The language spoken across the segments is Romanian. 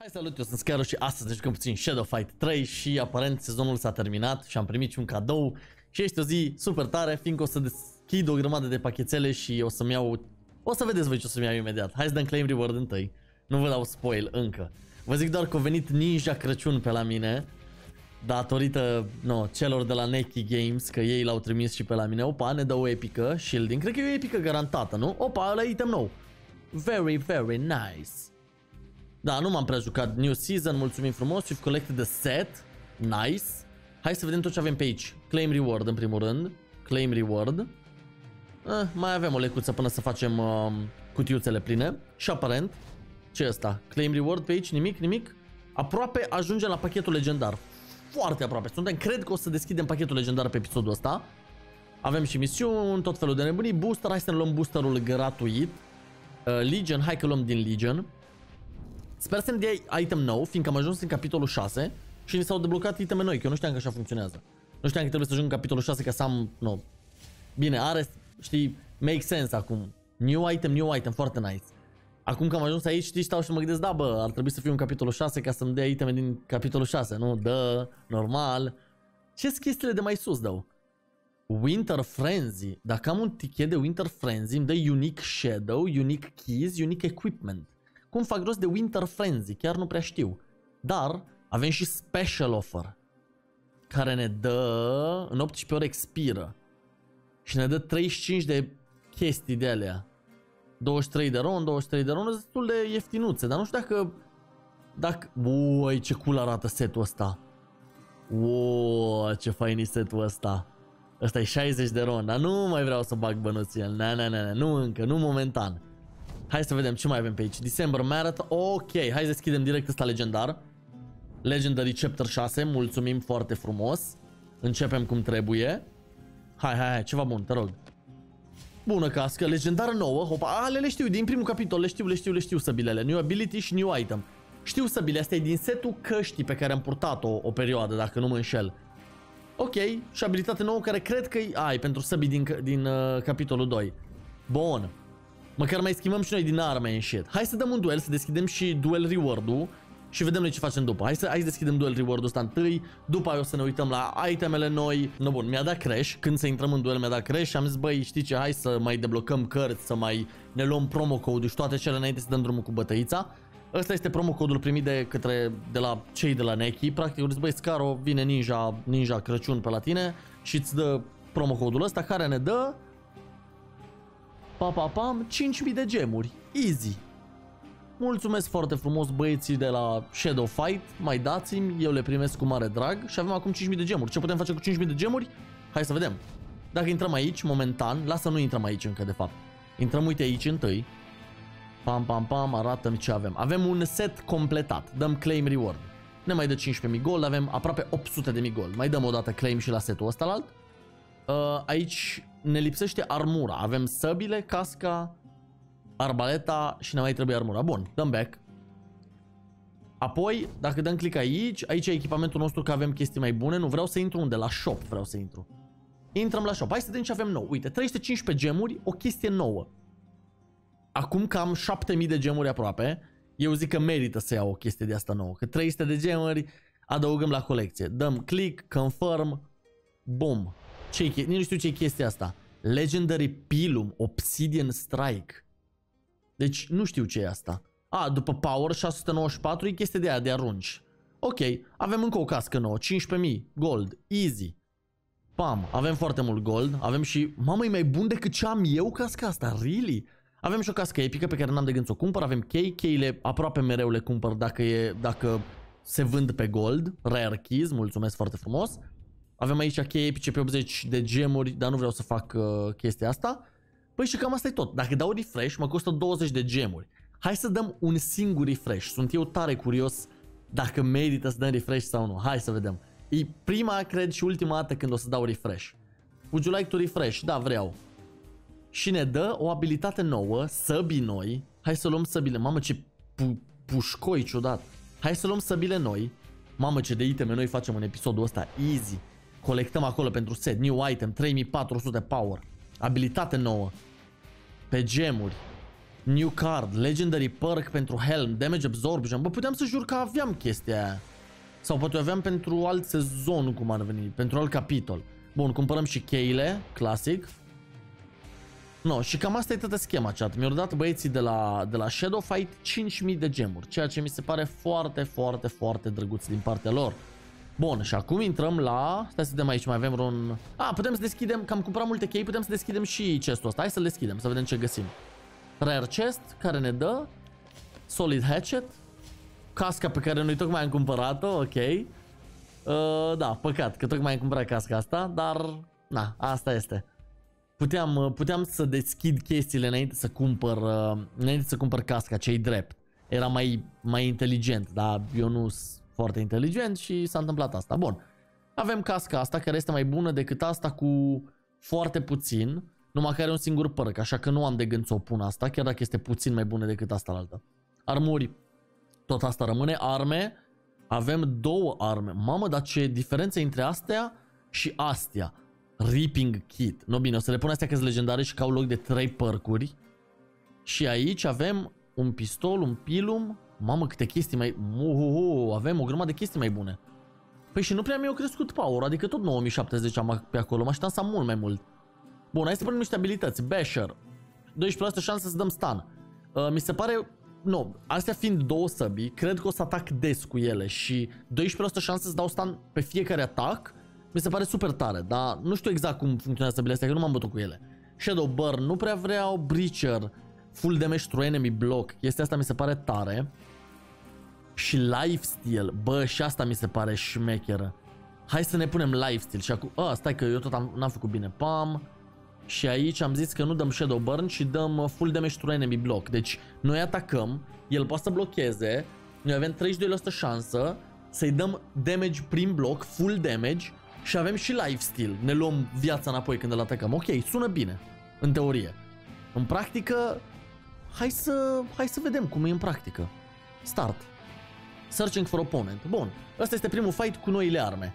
Hai salut, eu sunt Scaro și astăzi ne jucăm puțin Shadow Fight 3 și aparent sezonul s-a terminat și am primit și un cadou și este o zi super tare, fiindcă o să deschid o grămadă de pachetele și o să-mi iau... O să vedeți voi ce o să-mi iau imediat. Hai să dăm claim reward întâi. Nu vă dau spoil încă. Vă zic doar că a venit Ninja Crăciun pe la mine datorită no, celor de la Neki Games, că ei l-au trimis și pe la mine. Opa, ne dă o epică, shielding. Cred că e o epică garantată, nu? Opa, ăla item nou. Very, very nice. Da, nu m-am prea jucat New Season, mulțumim frumos. You've collected the set. Nice. Hai să vedem tot ce avem pe aici. Claim reward în primul rând. Claim reward. Eh, mai avem o lecuță până să facem uh, cutiuțele pline. Și aparent, ce asta? Claim reward pe aici? Nimic? Nimic? Aproape ajungem la pachetul legendar. Foarte aproape. Suntem, cred că o să deschidem pachetul legendar pe episodul ăsta. Avem și misiuni, tot felul de nebunii. Booster, hai să ne luăm boosterul gratuit. Uh, Legion, hai că luăm din Legion. Sper să ne dea item nou, fiindcă am ajuns în capitolul 6 și ni s-au deblocat iteme noi, că eu nu știam că așa funcționează. Nu știam că trebuie să ajung în capitolul 6 ca să am, nu. Bine, are, știi, make sense acum. New item, new item, foarte nice. Acum că am ajuns aici, știi, stau și mă gândesc, da, bă, ar trebui să fiu în capitolul 6 ca să-mi dea iteme din capitolul 6, nu? Dă, normal. ce sunt chestiile de mai sus, dau? Winter Frenzy. Dacă am un tichet de Winter Frenzy, îmi dă Unique Shadow, Unique Keys, Unique Equipment. Cum fac rost de Winter Frenzy? Chiar nu prea știu. Dar avem și Special Offer. Care ne dă... În 18 ore expiră. Și ne dă 35 de chestii de alea. 23 de ron, 23 de ron, destul de ieftinuțe. Dar nu știu dacă... Dacă... Uai, ce cool arată setul ăsta. Uuu, ce fain e setul ăsta. Ăsta e 60 de ron, dar nu mai vreau să bag bănuții el. Na, na, na, na, nu încă, nu momentan. Hai să vedem ce mai avem pe aici. December Marathon. Ok, hai să deschidem direct ăsta legendar. Legendary Chapter 6. Mulțumim foarte frumos. Începem cum trebuie. Hai, hai, hai, ceva bun, te rog. Bună cască, legendară nouă. Hopa, ale le știu, din primul capitol, le știu, le știu, le știu săbilele. New ability și new item. Știu săbile, astea e din setul căștii pe care am purtat-o o perioadă, dacă nu mă înșel. Ok, și abilitate nouă care cred că e... Ai, pentru săbii din, din uh, capitolul 2. Bun. Măcar mai schimbăm și noi din arme în shit. Hai să dăm un duel, să deschidem și duel reward-ul și vedem noi ce facem după. Hai să, hai să deschidem duel reward-ul ăsta întâi, după aia o să ne uităm la itemele noi. No bun, mi-a dat crash, când să intrăm în duel mi-a dat crash și am zis băi știi ce, hai să mai deblocăm cărți, să mai ne luăm promo code și toate cele înainte să dăm drumul cu bătăița. Ăsta este promo codul primit de către de la cei de la Neki. Practic, zis, băi, Scaro, vine Ninja, Ninja Crăciun pe la tine și îți dă promo codul ăsta care ne dă Pa, pa, pam, 5000 de gemuri. Easy. Mulțumesc foarte frumos băieții de la Shadow Fight. Mai dați-mi, eu le primesc cu mare drag și avem acum 5000 de gemuri. Ce putem face cu 5000 de gemuri? Hai să vedem. Dacă intrăm aici, momentan, lasă nu intrăm aici încă de fapt. Intrăm, uite aici întâi. Pam, pam, pam, arată-mi ce avem. Avem un set completat. Dăm claim reward. Ne mai dă 15.000 gold, avem aproape 800.000 gold. Mai dăm o dată claim și la setul ăsta alt. Uh, aici ne lipsește armura. Avem săbile, casca, arbaleta și ne mai trebuie armura. Bun, dăm back. Apoi, dacă dăm click aici, aici e echipamentul nostru că avem chestii mai bune. Nu vreau să intru unde? La shop vreau să intru. Intrăm la shop. Hai să vedem ce avem nou. Uite, 315 gemuri, o chestie nouă. Acum cam 7000 de gemuri aproape. Eu zic că merită să iau o chestie de asta nouă. Că 300 de gemuri adăugăm la colecție. Dăm click, confirm, boom. Ce Nici nu știu ce e chestia asta. Legendary Pilum Obsidian Strike. Deci nu știu ce e asta. A, după Power 694 e chestia de aia de arunci. Ok, avem încă o cască nouă, 15.000, gold, easy. Pam, avem foarte mult gold, avem și... Mamă, e mai bun decât ce am eu casca asta, really? Avem și o cască epică pe care n-am de gând să o cumpăr, avem chei, cheile aproape mereu le cumpăr dacă, e, dacă se vând pe gold, rare keys, mulțumesc foarte frumos. Avem aici cheie epice pe 80 de gemuri, dar nu vreau să fac uh, chestia asta. Păi și cam asta e tot. Dacă dau refresh, mă costă 20 de gemuri. Hai să dăm un singur refresh. Sunt eu tare curios dacă merită să dăm refresh sau nu. Hai să vedem. E prima, cred, și ultima dată când o să dau refresh. Would you like to refresh? Da, vreau. Și ne dă o abilitate nouă, săbii noi. Hai să luăm săbile. Mamă, ce pu pușcoi ciudat. Hai să luăm săbile noi. Mamă, ce de iteme noi facem în episodul ăsta. Easy. Colectăm acolo pentru set. New item, 3400 power. Abilitate nouă. Pe gemuri. New card, legendary perk pentru helm, damage absorption. Bă, puteam să jur că aveam chestia aia. Sau poate o aveam pentru alt sezon, cum ar veni, pentru alt capitol. Bun, cumpărăm și cheile, clasic. No, și cam asta e toată schema, chat. Mi-au dat băieții de la, de la Shadow Fight 5000 de gemuri, ceea ce mi se pare foarte, foarte, foarte drăguț din partea lor. Bun, și acum intrăm la... Stai să vedem aici, mai avem un... A, putem să deschidem, că am cumpărat multe chei, putem să deschidem și chestul ăsta. Hai să-l deschidem, să vedem ce găsim. Rare chest, care ne dă. Solid hatchet. Casca pe care noi tocmai am cumpărat-o, ok. Uh, da, păcat că tocmai am cumpărat casca asta, dar... Na, asta este. Puteam, uh, puteam să deschid chestiile înainte să cumpăr, uh, înainte să cumpăr casca, cei drept. Era mai, mai inteligent, dar eu nu sunt foarte inteligent și s-a întâmplat asta. Bun. Avem casca asta care este mai bună decât asta cu foarte puțin, numai că are un singur părc, așa că nu am de gând să o pun asta, chiar dacă este puțin mai bună decât asta la altă. Armuri, tot asta rămâne. Arme, avem două arme. Mamă, dar ce diferență între astea și astea. Ripping Kit. No bine, o să le pun astea că sunt legendare și că au loc de 3 părcuri. Și aici avem un pistol, un pilum. Mamă, câte chestii mai... Uhuhu, avem o grămadă de chestii mai bune. Păi și nu prea mi-au crescut power, adică tot 9070 am pe acolo, mă așteptam să am mult mai mult. Bun, hai să punem niște abilități. Basher. 12% șansă să dăm stun. Uh, mi se pare... Nu, astea fiind două săbii, cred că o să atac des cu ele și 12% șansă să dau stun pe fiecare atac mi se pare super tare, dar nu știu exact cum funcționează săbile astea, că nu m-am bătut cu ele. Shadow Burn nu prea vreau, Breacher, Full Damage to Enemy Block, chestia asta mi se pare tare. Și Lifesteal, bă, și asta mi se pare șmecheră. Hai să ne punem Lifesteal și acum, a, stai că eu tot am, n-am făcut bine, pam. Și aici am zis că nu dăm Shadow Burn și dăm uh, Full Damage to Enemy Block. Deci noi atacăm, el poate să blocheze, noi avem 32% șansă să-i dăm damage prin bloc, full damage și avem și lifesteal. Ne luăm viața înapoi când îl atacăm. Ok, sună bine, în teorie. În practică, hai să, hai să vedem cum e în practică. Start. Searching for opponent. Bun, ăsta este primul fight cu noile arme.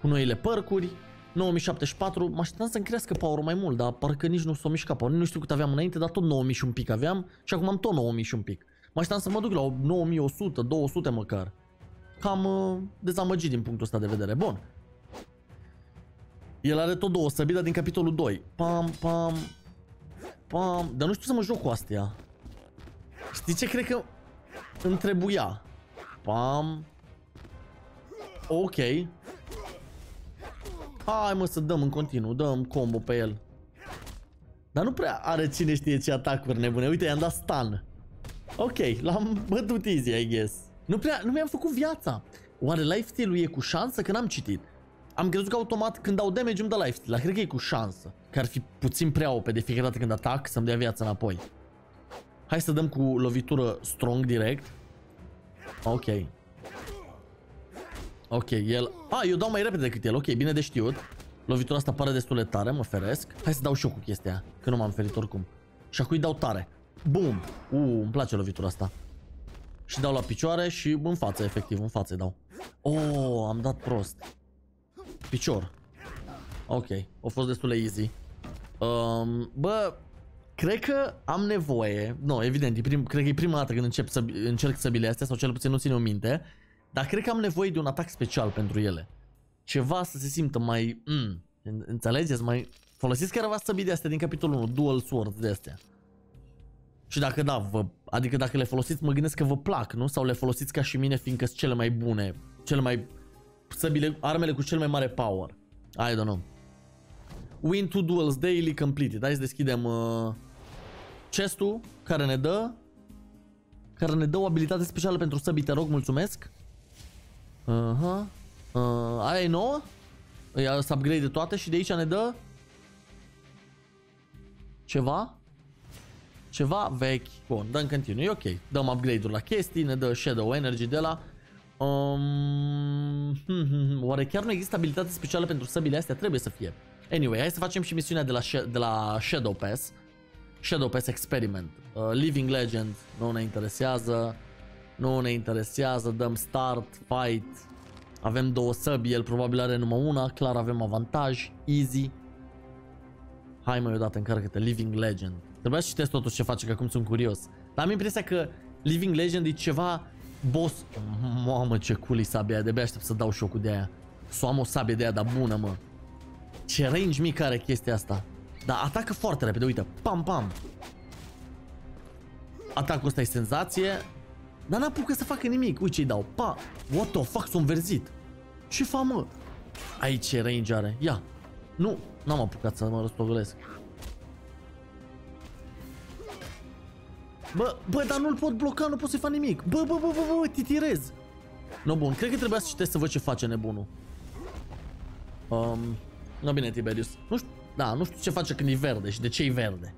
Cu noile părcuri, 9074, mă așteptam să-mi crească power mai mult, dar parcă nici nu s-o mișca power. Nu știu cât aveam înainte, dar tot 9000 și un pic aveam și acum am tot 9000 și un pic. Mă așteptam să mă duc la 9100, 200 măcar. Cam uh, dezamăgit din punctul ăsta de vedere. Bun. El are tot două săbi, dar din capitolul 2. Pam, pam, pam. Dar nu știu să mă joc cu astea. Știi ce cred că îmi trebuia? Pam. Ok. Hai mă să dăm în continuu, dăm combo pe el. Dar nu prea are cine știe ce atacuri nebune. Uite, i-am dat stun. Ok, l-am bătut easy, I guess. Nu prea, nu mi-am făcut viața. Oare lifestyle-ul e cu șansă? Că n-am citit. Am crezut că automat când dau damage îmi dă lifesteal, dar cred că e cu șansă. Că ar fi puțin prea OP de fiecare dată când atac să-mi dea viața înapoi. Hai să dăm cu lovitură strong direct. Ok. Ok, el... A, eu dau mai repede decât el, ok, bine de știut. Lovitura asta pare destul de tare, mă feresc. Hai să dau și eu cu chestia că nu m-am ferit oricum. Și acum îi dau tare. Boom! Uh, îmi place lovitura asta. Și dau la picioare și în față, efectiv, în față dau. Oh, am dat prost. Picior. Ok, a fost destul de easy. Um, bă, cred că am nevoie, nu, evident, e prim, cred că e prima dată când încep să încerc săbile astea, sau cel puțin nu ține o minte, dar cred că am nevoie de un atac special pentru ele. Ceva să se simtă mai, mm, înțelegeți, mai... Folosiți careva săbii de astea din capitolul 1, dual swords de astea. Și dacă da, vă, adică dacă le folosiți, mă gândesc că vă plac, nu? Sau le folosiți ca și mine, fiindcă sunt cele mai bune, cele mai săbile, armele cu cel mai mare power. I don't know. Win 2 duels daily completed. Hai să deschidem uh, chestul care ne dă care ne dă o abilitate specială pentru săbii, te rog, mulțumesc. Uh-huh. Uh, aia e nouă? Ia să upgrade toate și de aici ne dă ceva? Ceva vechi. Bun, dăm continue, ok. Dăm upgrade-uri la chestii, ne dă Shadow Energy de la Um, hmm, hmm, hmm. Oare chiar nu există abilitate specială pentru săbile astea? Trebuie să fie. Anyway, hai să facem și misiunea de la, de la Shadow Pass. Shadow Pass Experiment. Uh, Living Legend nu ne interesează. Nu ne interesează. Dăm start, fight. Avem două săbi, el probabil are numai una. Clar avem avantaj. Easy. Hai mai odată, încarcă-te. Living Legend. Trebuia să citesc totuși ce face, că acum sunt curios. Dar am impresia că Living Legend e ceva boss... Mamă, ce cool e sabia aia, de aștept să dau șocul de aia. Să am o sabie de aia, dar bună, mă. Ce range mic are chestia asta. Dar atacă foarte repede, uite, pam, pam. Atacul ăsta e senzație. Dar n-apucă să facă nimic. Uite ce-i dau. Pa! What the fuck, s-a înverzit. Ce fa, mă? Aici ce range are. Ia. Nu, n-am apucat să mă răstogolesc. Bă, bă, dar nu-l pot bloca, nu pot să-i fac nimic. Bă, bă, bă, bă, bă, titirez. No, bun, cred că trebuia să citesc să văd ce face nebunul. Um, no, bine, Tiberius. Nu știu, da, nu știu ce face când e verde și de ce e verde.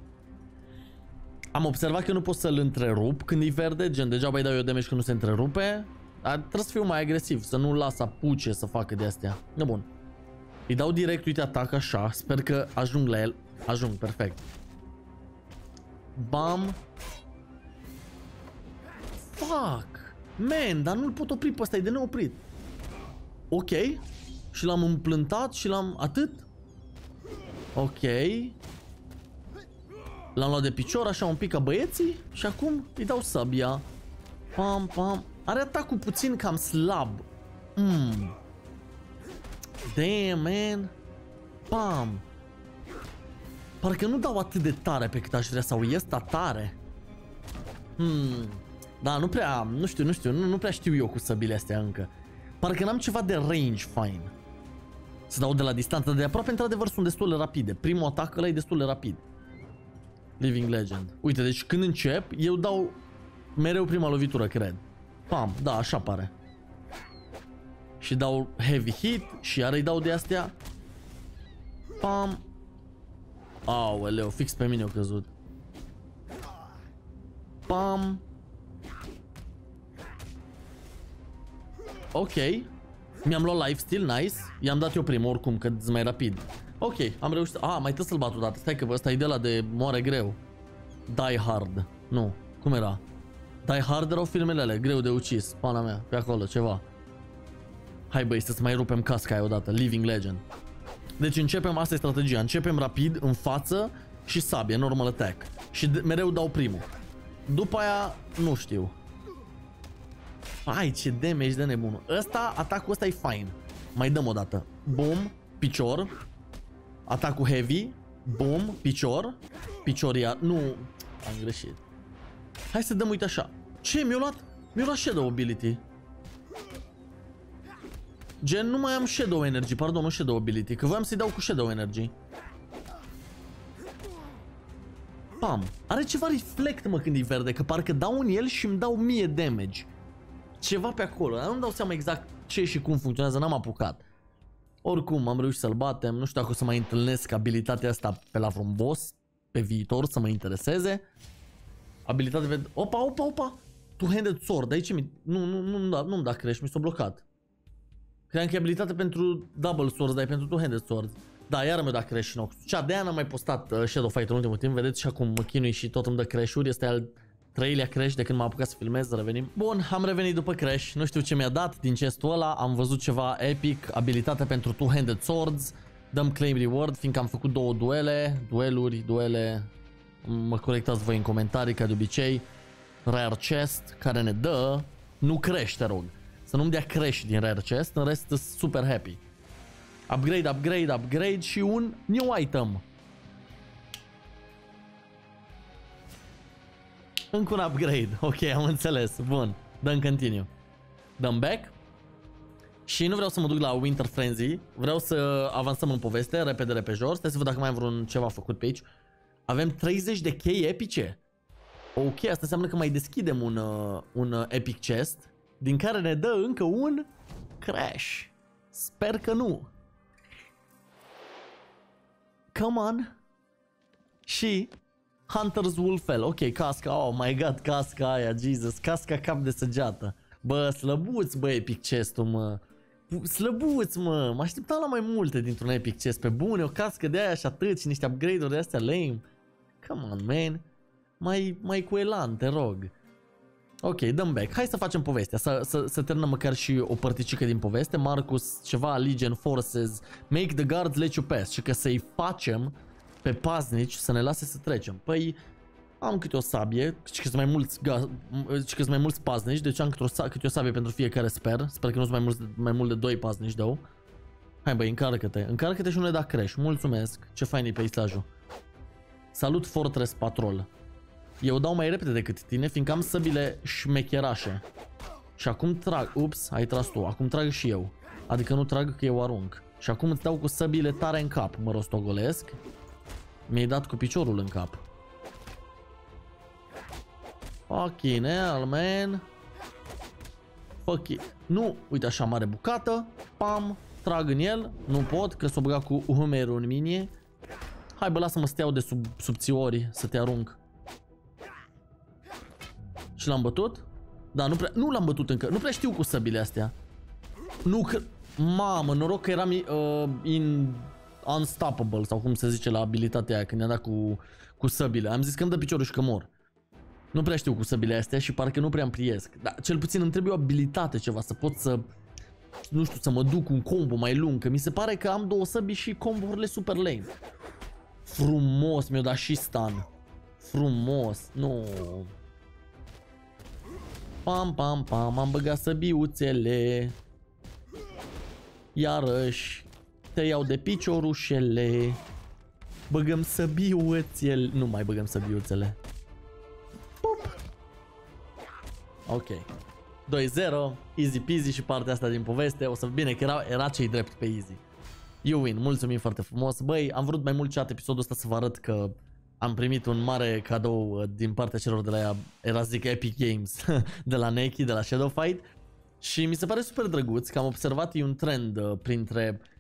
Am observat că nu pot să-l întrerup când e verde, gen degeaba îi dau eu damage când nu se întrerupe. Dar trebuie să fiu mai agresiv, să nu-l las apuce să facă de astea. No, bun. Îi dau direct, uite, atac așa. Sper că ajung la el. Ajung, perfect. Bam. Fuck. Man, dar nu-l pot opri pe ăsta, e de neoprit. Ok. Și l-am împlântat și l-am... Atât? Ok. L-am luat de picior așa un pic ca băieții și acum îi dau sabia. Pam, pam. Are atacul puțin cam slab. Mm. Damn, man. Pam. Parcă nu dau atât de tare pe cât aș vrea sau este tare. Hmm. Da, nu prea, nu știu, nu știu, nu, nu prea știu eu cu săbile astea încă. Parcă n-am ceva de range fine. Să dau de la distanță, de aproape într-adevăr sunt destul de rapide. Primul atac ăla e destul de rapid. Living Legend. Uite, deci când încep, eu dau mereu prima lovitură, cred. Pam, da, așa pare. Și dau heavy hit și iar îi dau de astea. Pam. Aoleu, fix pe mine au căzut. Pam. Ok. Mi-am luat lifesteal, nice. I-am dat eu primul oricum, că mai rapid. Ok, am reușit. Ah, mai trebuie să-l bat odată. Stai că ăsta e de la de moare greu. Die Hard. Nu. Cum era? Die Hard erau filmele alea, greu de ucis. Pana mea, pe acolo, ceva. Hai băi, să-ți mai rupem casca aia odată. Living Legend. Deci începem, asta e strategia. Începem rapid, în față și sabie, normal attack. Și mereu dau primul. După aia, nu știu. Hai, ce damage de nebunul. Ăsta, atacul ăsta e fine. Mai dăm o dată. Boom, picior. Atacul heavy. Boom, picior. Picior ia... Nu, am greșit. Hai să dăm, uite așa. Ce? Mi-a luat? Mi-a luat Shadow Ability. Gen, nu mai am Shadow Energy, pardon, nu Shadow Ability, că voiam să-i dau cu Shadow Energy. Pam. Are ceva reflect, mă, când e verde, că parcă dau în el și îmi dau mie damage. Ceva pe acolo, dar nu dau seama exact ce și cum funcționează, n-am apucat. Oricum, am reușit să-l batem, nu știu dacă o să mai întâlnesc abilitatea asta pe la vreun boss pe viitor să mă intereseze. Abilitate ved... Opa, opa, opa! Two-handed sword, aici mi... Nu, nu, nu, nu, da, nu-mi da crești, mi s-a blocat. Cream că e abilitate pentru double swords, dar e pentru two-handed swords. Da, iar mi-a dat crash Nox. Cea de n-am mai postat uh, Shadow Fight în ultimul timp, vedeți și acum mă chinui și tot îmi dă crash-uri, este al treilea crash de când m-am apucat să filmez, revenim. Bun, am revenit după crash, nu știu ce mi-a dat din chestul ăla, am văzut ceva epic, abilitate pentru two-handed swords, dăm claim reward, fiindcă am făcut două duele, dueluri, duele, mă corectați voi în comentarii ca de obicei, rare chest care ne dă, nu crește, rog, să nu-mi dea crash din rare chest, în rest super happy. Upgrade, upgrade, upgrade și un new item. Încă un upgrade. Ok, am înțeles. Bun. Dăm continue. Dăm back. Și nu vreau să mă duc la Winter Frenzy. Vreau să avansăm în poveste, repede, repejor. Stai să văd dacă mai am vreun ceva făcut pe aici. Avem 30 de chei epice. Ok, asta înseamnă că mai deschidem un, uh, un uh, epic chest. Din care ne dă încă un crash. Sper că nu. Come on. Și Hunter's Wolfel. Ok, casca. Oh my god, casca aia, Jesus. Casca cap de săgeată. Bă, slăbuți, bă, epic chest mă. Slăbuți, mă. Mă așteptam la mai multe dintr-un epic chest. Pe bune, o cască de aia și atât și niște upgrade-uri de astea lame. Come on, man. Mai, mai cu elan, te rog. Ok, dăm back. Hai să facem povestea, să, să, să terminăm măcar și o părticică din poveste. Marcus, ceva, Legion Forces, make the guards let you pass. Și că să-i facem pe paznici să ne lase să trecem. Păi, Am câte o sabie, și că sunt mai mulți, ga, și că sunt mai mulți paznici, deci am câte o, sa- câte o sabie pentru fiecare sper. Sper că nu sunt mai, mulți, mai mult de doi paznici dău. Hai băi, încarcă-te. Încarcă-te și nu le da crash. Mulțumesc. Ce fain e peisajul. Salut Fortress Patrol. Eu dau mai repede decât tine, fiindcă am săbile șmecherașe. Și acum trag... Ups, ai tras tu. Acum trag și eu. Adică nu trag că eu arunc. Și acum îți dau cu săbile tare în cap. Mă rostogolesc. Mi-ai dat cu piciorul în cap. Fucking hell, man. Fuck it. Nu, uite așa mare bucată. Pam, trag în el. Nu pot, că s-o băgat cu umerul în minie. Hai bă, lasă-mă să te iau de sub subțiori, să te arunc. Și l-am bătut? Da, nu prea, nu l-am bătut încă. Nu prea știu cu săbile astea. Nu că... Mamă, noroc că eram uh, in unstoppable, sau cum se zice la abilitatea aia, când i-am dat cu, cu săbile. Am zis că îmi dă piciorul și că mor. Nu prea știu cu săbile astea și parcă nu prea îmi pliesc. Dar cel puțin îmi trebuie o abilitate ceva, să pot să... Nu știu, să mă duc un combo mai lung, că mi se pare că am două săbi și combo-urile super lame. Frumos, mi-o dat și stun. Frumos, nu... Pam, pam, pam, am băgat săbiuțele. Iarăși, te iau de piciorușele. Băgăm săbiuțele. Nu mai băgăm săbiuțele. Pup. Ok. 2-0, easy peasy și partea asta din poveste. O să bine că era, era cei drept pe easy. You win, mulțumim foarte frumos. Băi, am vrut mai mult chat episodul ăsta să vă arăt că am primit un mare cadou uh, din partea celor de la ea, era zic Epic Games, de la Neki, de la Shadow Fight. Și mi se pare super drăguț că am observat e un trend uh, printre j-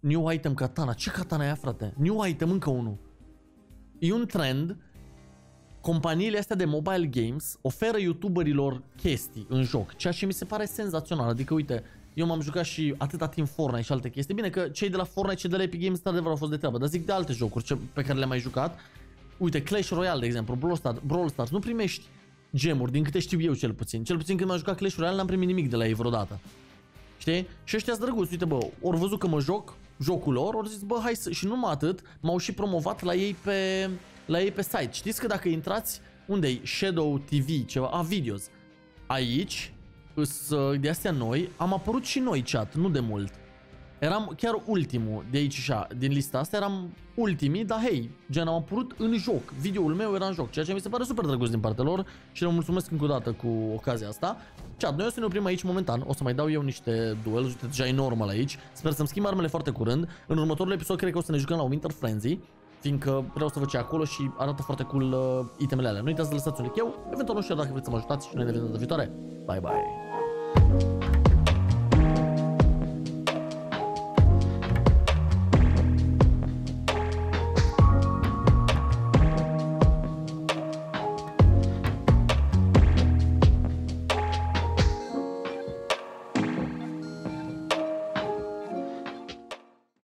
New item katana. Ce katana e aia, frate? New item încă unul. E un trend companiile astea de mobile games oferă youtuberilor chestii în joc, ceea ce mi se pare senzațional. Adică, uite, eu m-am jucat și atâta timp Fortnite și alte chestii. Bine că cei de la Fortnite și de la Epic Games, într-adevăr, au fost de treabă, dar zic de alte jocuri ce, pe care le-am mai jucat. Uite, Clash Royale, de exemplu, Brawl Stars, Brawl Stars, nu primești gemuri, din câte știu eu cel puțin. Cel puțin când m-am jucat Clash Royale n-am primit nimic de la ei vreodată. Știi? Și ăștia sunt drăguți, uite bă, ori văzut că mă joc jocul lor, ori zis bă, hai să... Și numai atât, m-au și promovat la ei pe, la ei pe site. Știți că dacă intrați, unde e Shadow TV, ceva, a, videos. Aici, îs, de astea noi, am apărut și noi chat, nu de mult. Eram chiar ultimul de aici și din lista asta, eram ultimii, dar hei, gen am apărut în joc, videoul meu era în joc, ceea ce mi se pare super drăguț din partea lor și le mulțumesc încă o dată cu ocazia asta. Chat, noi o să ne oprim aici momentan, o să mai dau eu niște duel, uite, deja e normal aici, sper să-mi schimb armele foarte curând, în următorul episod cred că o să ne jucăm la Winter Frenzy, fiindcă vreau să văd ce acolo și arată foarte cool uh, itemele alea. Nu uitați să lăsați un like eu, eventual nu știu dacă vreți să mă ajutați și noi ne vedem data viitoare. Bye bye!